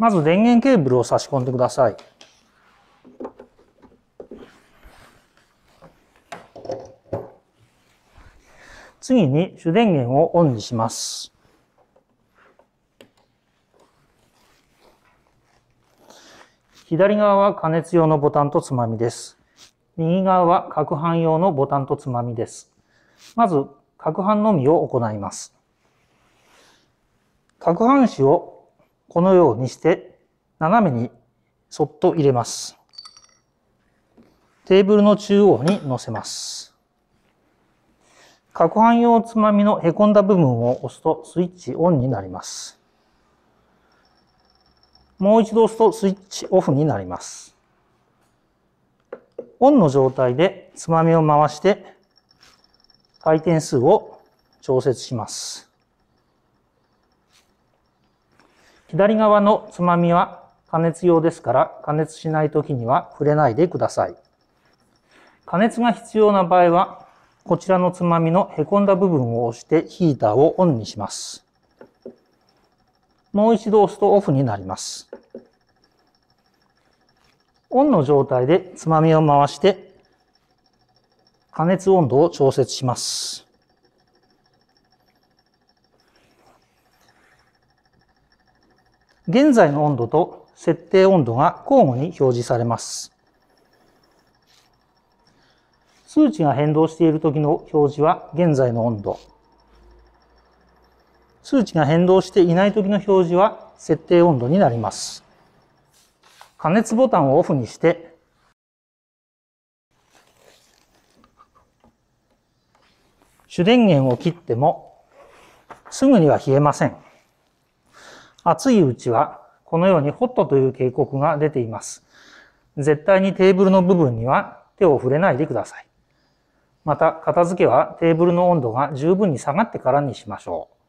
まず電源ケーブルを差し込んでください。次に主電源をオンにします。左側は加熱用のボタンとつまみです。右側は攪拌用のボタンとつまみです。まず、攪拌のみを行います。攪拌紙をこのようにして斜めにそっと入れます。テーブルの中央に乗せます。攪拌用つまみのへこんだ部分を押すとスイッチオンになります。もう一度押すとスイッチオフになります。オンの状態でつまみを回して回転数を調節します。左側のつまみは加熱用ですから加熱しないときには触れないでください。加熱が必要な場合はこちらのつまみのへこんだ部分を押してヒーターをオンにします。もう一度押すとオフになります。オンの状態でつまみを回して加熱温度を調節します。現在の温度と設定温度が交互に表示されます。数値が変動している時の表示は現在の温度。数値が変動していない時の表示は設定温度になります。加熱ボタンをオフにして主電源を切ってもすぐには冷えません。熱いうちはこのようにホットという警告が出ています。絶対にテーブルの部分には手を触れないでください。また、片付けはテーブルの温度が十分に下がってからにしましょう。